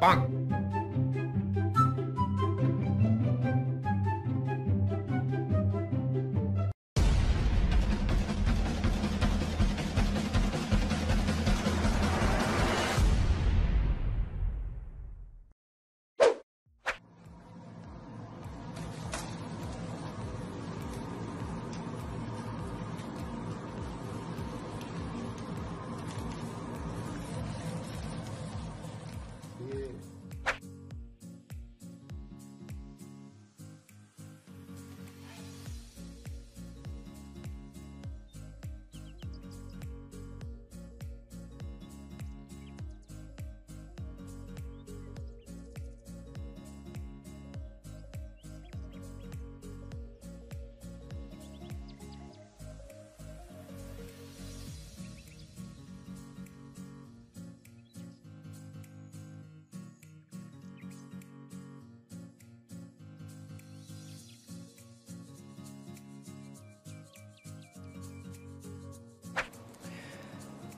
Bang!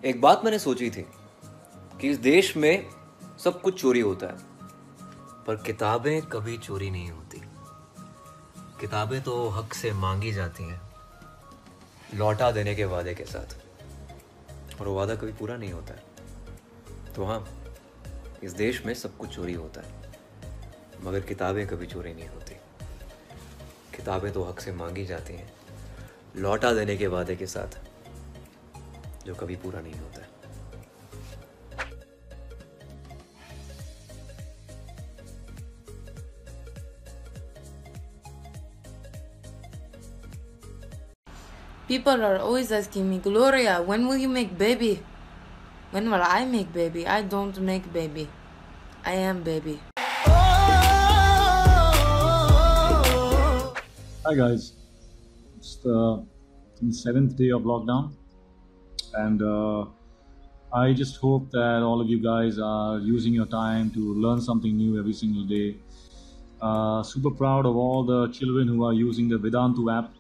एक बात मैंने सोची थी कि इस देश में सब कुछ चोरी होता है, पर किताबें कभी चोरी नहीं होती। किताबें तो हक से मांगी जाती हैं, लौटा देने के वादे के साथ। और वो वादा कभी पूरा नहीं होता है। तो हाँ इस देश में सब कुछ चोरी होता है, मगर किताबें कभी चोरी नहीं होती। किताबें तो हक से मांगी जाती हैं, लौटा देने के वादे के साथ। जो कभी पूरा नहीं होता है People are always asking me, Gloria, when will you make baby? When will I make baby? I don't make baby. I am baby. Hi guys, it's the, the seventh day of lockdown, and uh, I just hope that all of you guys are using your time to learn something new every single day. Uh, super proud of all the children who are using the Vedantu app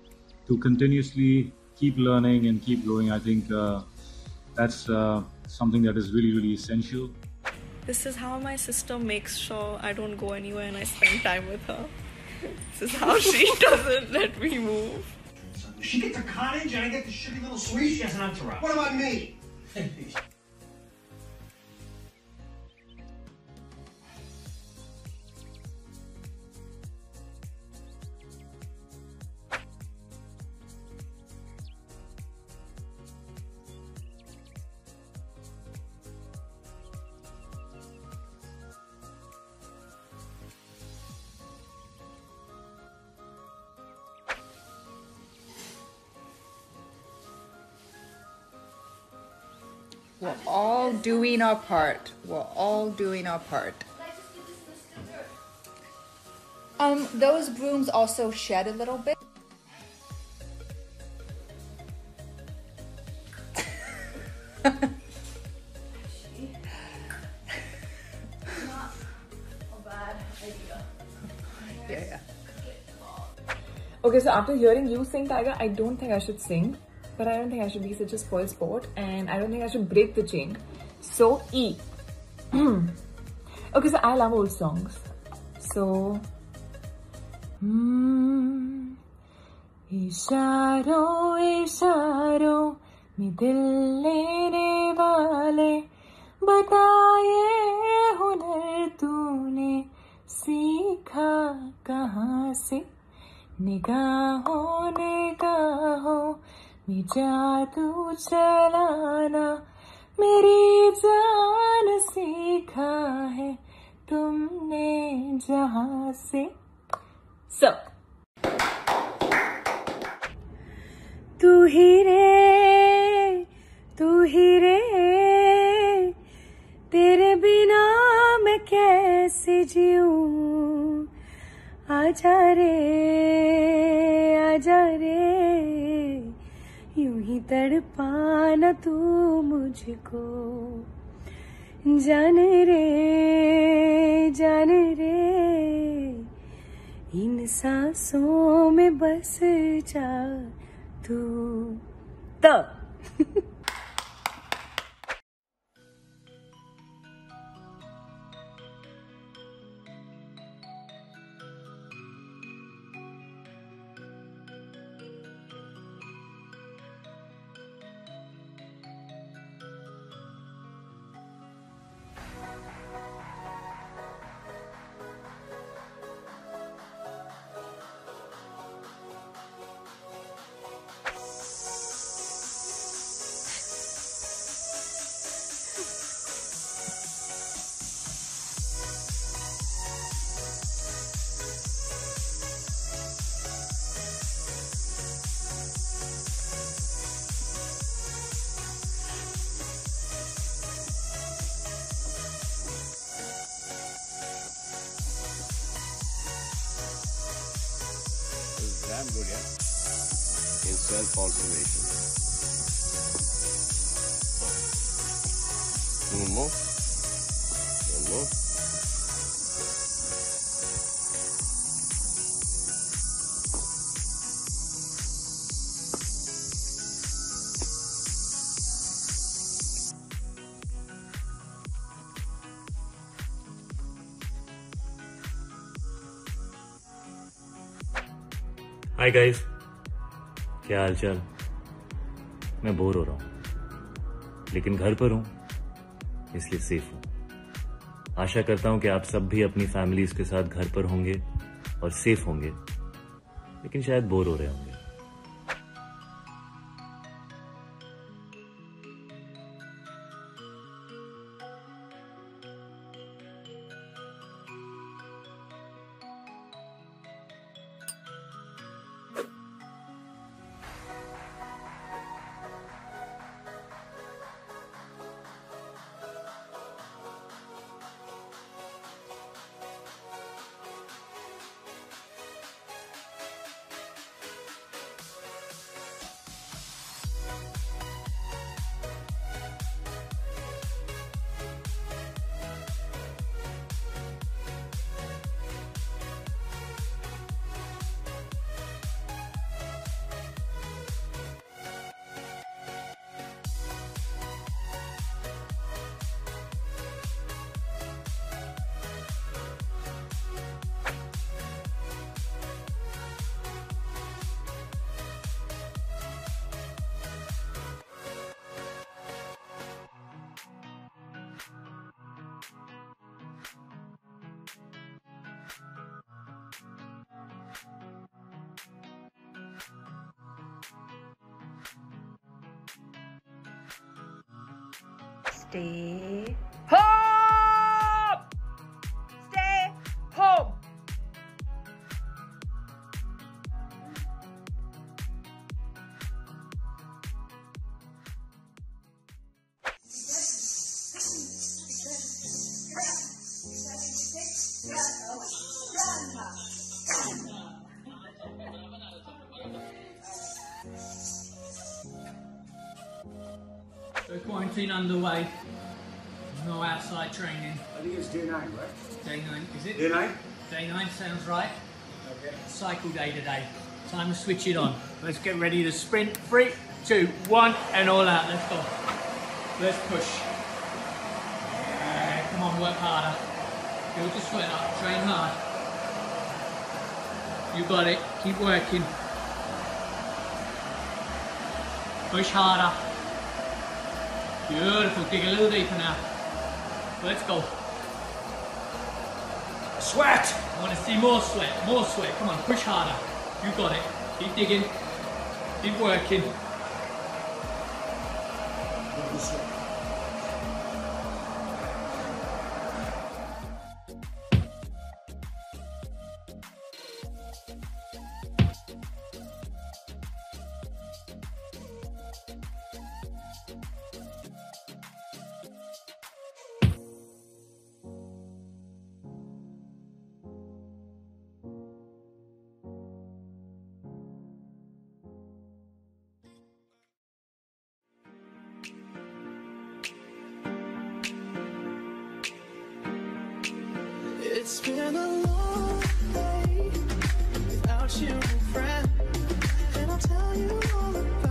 to continuously keep learning and keep growing. I think uh, that's uh, something that is really, really essential. This is how my sister makes sure I don't go anywhere and I spend time with her. This is how she doesn't let me move. She gets a cottage and I get the shitty little suite. She has an entourage. What about me? We're all doing our part. We're all doing our part. Um, those brooms also shed a little bit. Yeah, yeah. Okay, so after hearing you sing Tiger, I don't think I should sing, but I don't think I should be such a spoil sport, and I don't think I should break the chain. So E. okay, so I love old songs. So. Hmm. इशारों इशारों में दिल लेने वाले बताए हुनर तूने सीखा कहाँ से निगाहों निगाहों में जादू चलाना मेरी जान सीखा है तुमने जहाँ से। सब तू ही रे, तू ही रे, तेरे बिना मैं कैसे जीऊं? आजा रे। तड़पाना तू मुझको। जान रे जान रे इन सांसों में बस जा तू। तो soil. One more. One more. Hi guys, क्या हाल चाल। मैं बोर हो रहा हूँ। लेकिन घर पर हूँ, इसलिए सेफ़ हूँ। आशा करता हूँ कि आप सब भी अपनी फैमिलीज़ के साथ घर पर होंगे और सेफ़ होंगे, लेकिन शायद बोर हो रहे होंगे। Stay Quarantine underway. No outside training. I think it's day nine, right? Day nine, is it? Day nine? Day nine sounds right. Okay. Cycle day today. Time to switch it on. Let's get ready to sprint. Three, two, one, and all out. Let's go. Let's push. Come on, work harder. Build your sweat up. Train hard. You got it. Keep working. Push harder. Beautiful. Dig a little deeper now. Let's go. Sweat! I want to see more sweat, more sweat. Come on, push harder. You got it. Keep digging. Keep working. It's been a long day without you, friend, and I'll tell you all about.